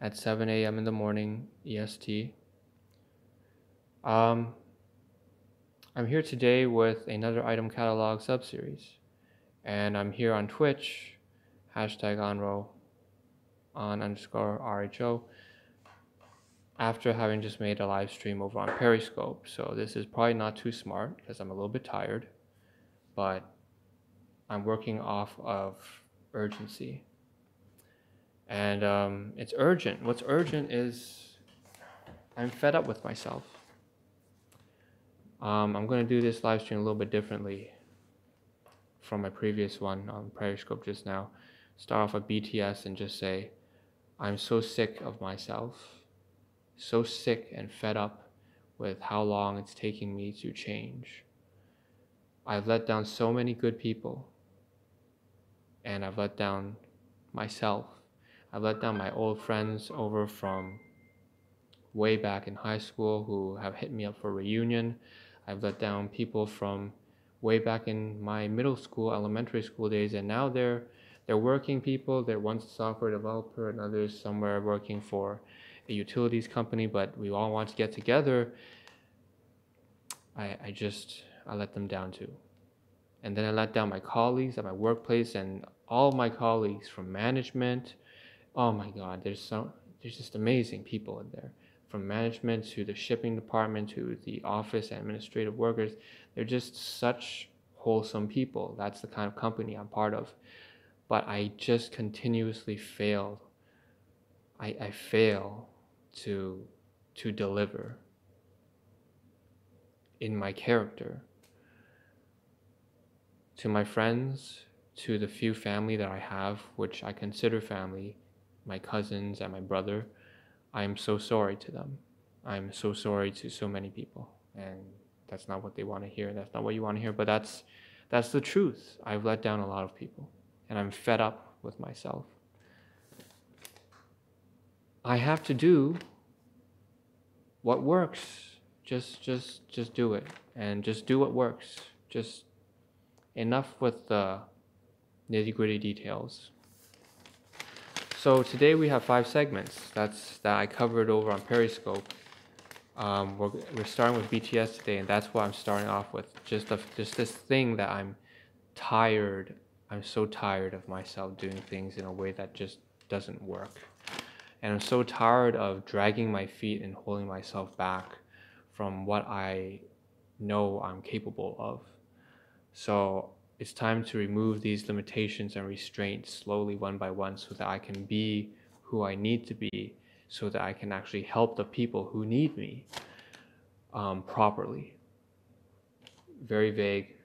at 7 a.m. in the morning EST. Um, I'm here today with another item catalog subseries, and I'm here on Twitch, hashtag ahnrho, ahn underscore RHO, after having just made a live stream over on Periscope. So this is probably not too smart because I'm a little bit tired, but I'm working off of urgency. And um, it's urgent. What's urgent is I'm fed up with myself. Um, I'm going to do this live stream a little bit differently from my previous one on Periscope just now. Start off with BTS and just say, I'm so sick of myself, so sick and fed up with how long it's taking me to change. I've let down so many good people, and I've let down myself. I've let down my old friends over from way back in high school who have hit me up for reunion. I've let down people from way back in my middle school, elementary school days, and now they're they're working people. They're once a software developer and others somewhere working for a utilities company, but we all want to get together. I, I just I let them down too. And then I let down my colleagues at my workplace and all my colleagues from management. Oh my God, there's so there's just amazing people in there from management to the shipping department to the office administrative workers. They're just such wholesome people. That's the kind of company I'm part of. But I just continuously fail. I, I fail to to deliver in my character to my friends, to the few family that I have, which I consider family, my cousins and my brother. I am so sorry to them. I'm so sorry to so many people. And that's not what they want to hear. That's not what you want to hear. But that's that's the truth. I've let down a lot of people. And I'm fed up with myself. I have to do what works. Just just just do it. And just do what works. Just enough with the nitty gritty details. So today we have five segments. That's that I covered over on Periscope. Um, we're, we're starting with BTS today, and that's what I'm starting off with. Just a, just this thing that I'm tired. I'm so tired of myself doing things in a way that just doesn't work, and I'm so tired of dragging my feet and holding myself back from what I know I'm capable of. So it's time to remove these limitations and restraints slowly one by one so that I can be who I need to be so that I can actually help the people who need me um, properly. Very vague,